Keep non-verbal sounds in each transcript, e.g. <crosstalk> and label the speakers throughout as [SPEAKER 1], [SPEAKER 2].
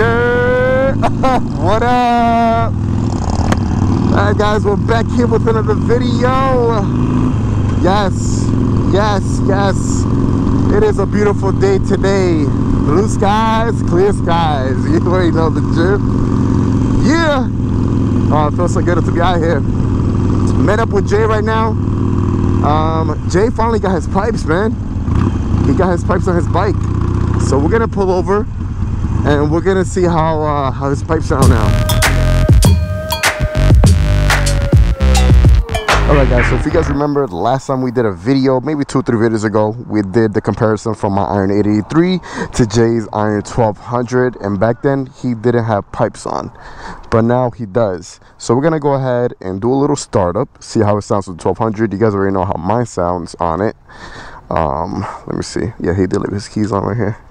[SPEAKER 1] Yeah! <laughs> what up? Alright guys, we're back here with another video. Yes, yes, yes. It is a beautiful day today. Blue skies, clear skies. <laughs> You already know the drip. Yeah! Oh, it feels so good to be out here. Met up with Jay right now. Um, Jay finally got his pipes, man. He got his pipes on his bike. So we're gonna pull over and we're gonna see how uh, how his pipes sound now. Alright guys, so if you guys remember the last time we did a video, maybe two or three videos ago, we did the comparison from my Iron 883 to Jay's Iron 1200 and back then he didn't have pipes on, but now he does. So we're gonna go ahead and do a little startup, see how it sounds with 1200. You guys already know how mine sounds on it. Um, let me see. Yeah, he did leave his keys on right here.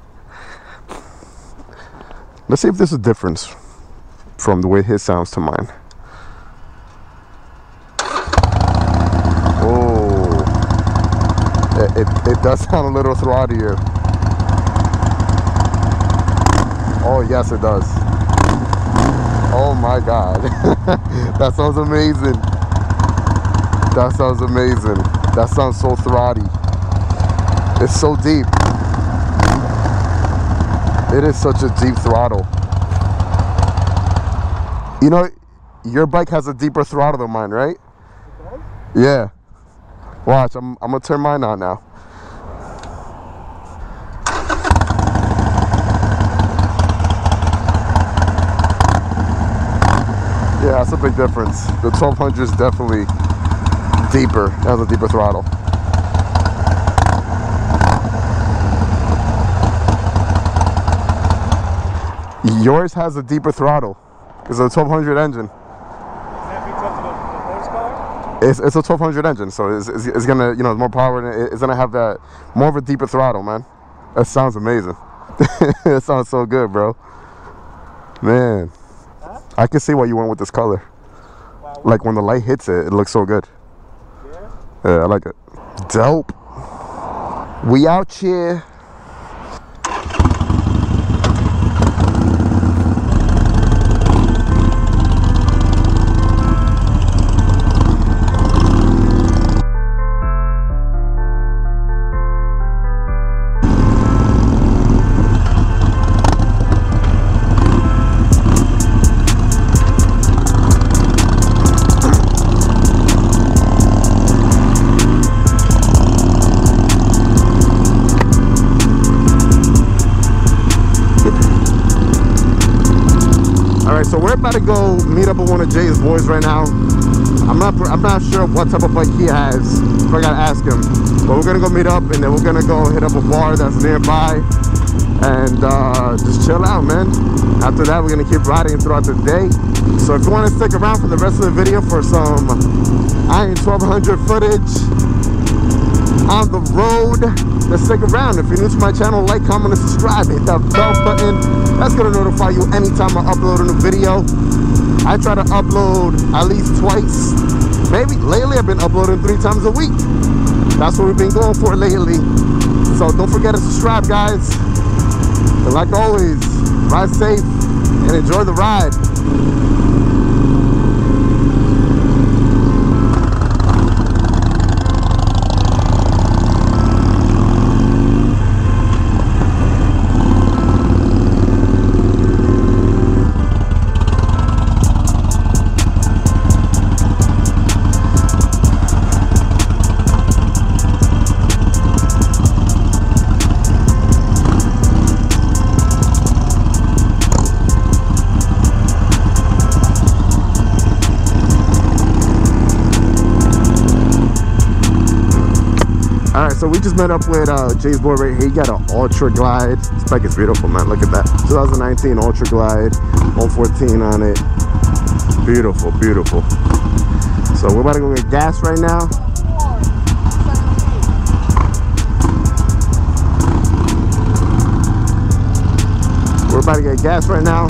[SPEAKER 1] Let's see if there's a difference from the way his sounds to mine. Oh, it, it, it does sound a little throatier. Oh, yes, it does. Oh my God. <laughs> that sounds amazing. That sounds amazing. That sounds so throtty. It's so deep. It is such a deep throttle. You know, your bike has a deeper throttle than mine, right? Yeah. Watch, I'm, I'm gonna turn mine on now. Yeah, that's a big difference. The 1200 is definitely deeper. Has a deeper throttle. Yours has a deeper throttle. It's a 1200 engine. It's, it's a 1200 engine, so it's, it's, it's, gonna, you know, more power and it's gonna have that more of a deeper throttle, man. That sounds amazing. <laughs> it sounds so good, bro. Man, huh? I can see why you went with this color. Wow. Like when the light hits it, it looks so good. Yeah? Yeah, I like it. Dope. We out here. So we're about to go meet up with one of Jay's boys right now. I'm not I'm not sure what type of bike he has. So I gotta ask him. But we're gonna go meet up and then we're gonna go hit up a bar that's nearby and uh, just chill out, man. After that, we're gonna keep riding throughout the day. So if you want to stick around for the rest of the video for some Iron 1200 footage on the road, let's stick around. If you're new to my channel, like, comment, and subscribe. Hit that bell button. That's gonna notify you anytime I upload a new video. I try to upload at least twice. Maybe lately I've been uploading three times a week. That's what we've been going for lately. So don't forget to subscribe, guys. And like always, ride safe and enjoy the ride. So we just met up with uh jay's boy right here. He got an ultra glide. This bike is beautiful man. Look at that. 2019 ultra glide. 114 on it. Beautiful beautiful. So we're about to go get gas right now. We're about to get gas right now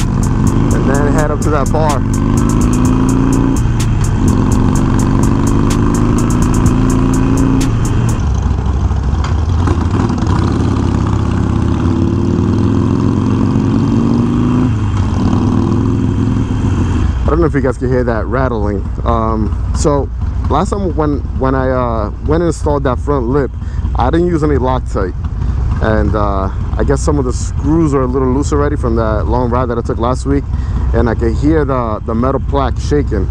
[SPEAKER 1] and then head up to that bar if you guys can hear that rattling. Um, so last time when when I uh, went and installed that front lip, I didn't use any Loctite, and uh, I guess some of the screws are a little loose already from that long ride that I took last week, and I can hear the the metal plaque shaking.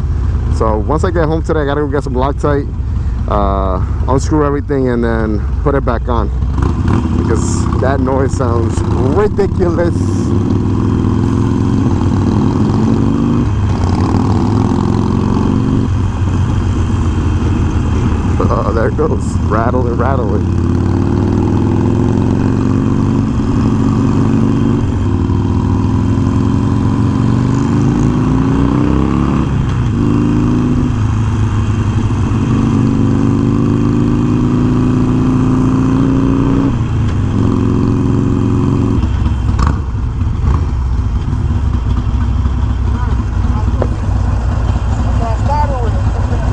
[SPEAKER 1] So once I get home today, I gotta go get some Loctite, uh, unscrew everything, and then put it back on because that noise sounds ridiculous. Oh, there it goes, rattling, rattling.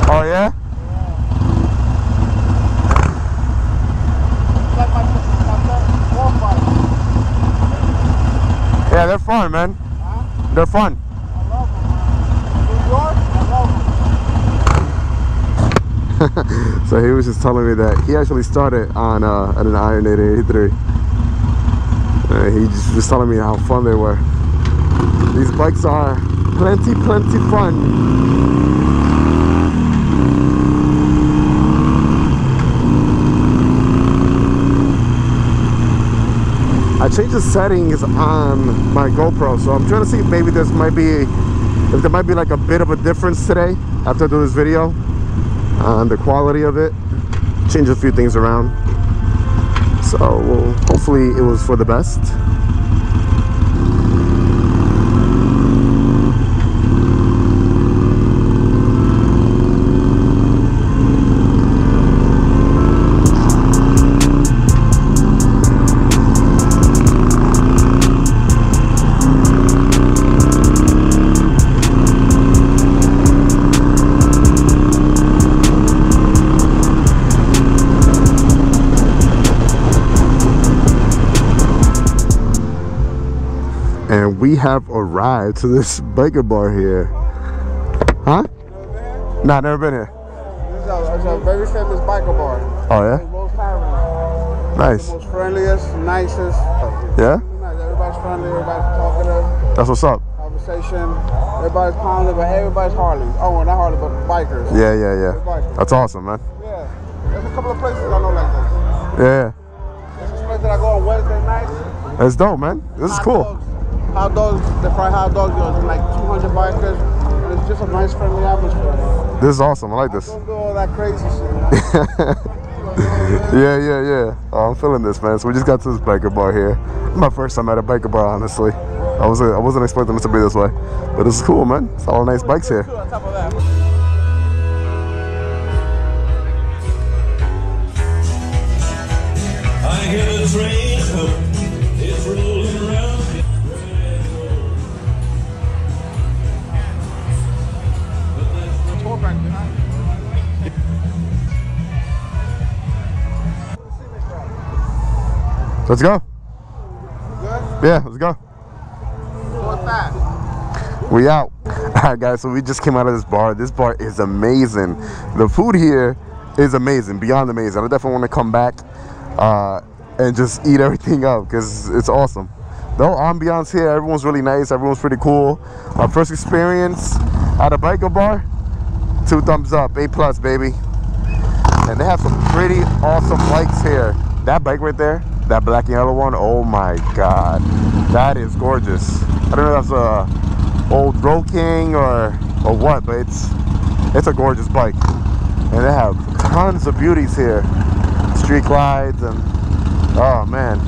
[SPEAKER 1] Oh yeah? Fun, man. They're fun. <laughs> So he was just telling me that he actually started on uh, an Iron 883. Uh, he just was telling me how fun they were. These bikes are plenty, plenty fun. I changed the settings on my GoPro, so I'm trying to see if maybe this might be, if there might be like a bit of a difference today after I do this video on the quality of it. Change a few things around. So hopefully it was for the best. Have arrived to this biker bar here. Huh? Nah, never been here.
[SPEAKER 2] This is a, it's a very famous biker bar.
[SPEAKER 1] Oh yeah? Nice.
[SPEAKER 2] Most friendliest, nicest.
[SPEAKER 1] Yeah?
[SPEAKER 2] Everybody's friendly, everybody's talkative,
[SPEAKER 1] That's what's up.
[SPEAKER 2] conversation. Everybody's positive, but everybody's Harley. Oh, well, not Harley, but bikers.
[SPEAKER 1] Yeah, yeah, yeah. That's awesome, man.
[SPEAKER 2] Yeah. There's a couple of places I know like this.
[SPEAKER 1] Yeah.
[SPEAKER 2] There's this place that I go on Wednesday nights.
[SPEAKER 1] That's dope, man. This is cool.
[SPEAKER 2] Hot dogs, they fry hot dogs. There's like 200 bikers. And it's just a nice, friendly atmosphere.
[SPEAKER 1] This is awesome. I like this.
[SPEAKER 2] Don't do all that crazy shit. <laughs>
[SPEAKER 1] Yeah, yeah, yeah. Oh, I'm feeling this, man. So we just got to this biker bar here. My first time at a biker bar, honestly. I wasn't, I wasn't expecting it to be this way, but this is cool, man. It's all nice bikes here. Let's go. Yeah, let's go. We out. <laughs> All right, guys. So we just came out of this bar. This bar is amazing. The food here is amazing, beyond amazing. I definitely want to come back uh, and just eat everything up because it's awesome. The whole ambiance here, everyone's really nice. Everyone's pretty cool. Our first experience at a biker bar, two thumbs up, A plus, baby. And they have some pretty awesome bikes here. That bike right there, that black and yellow one, oh my god, that is gorgeous. I don't know if that's a old Road King or or what, but it's it's a gorgeous bike. And they have tons of beauties here, street glides and oh man,